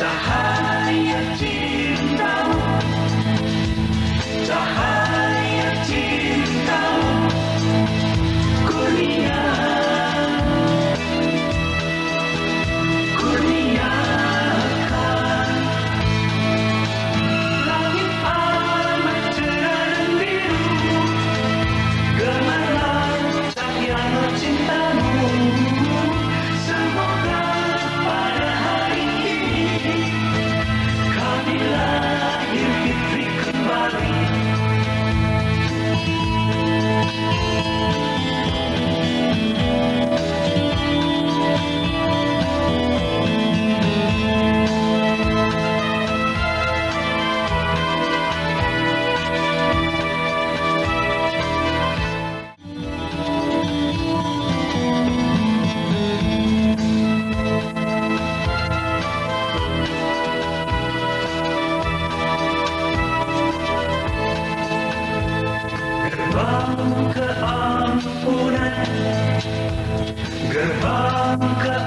a high. I'm good.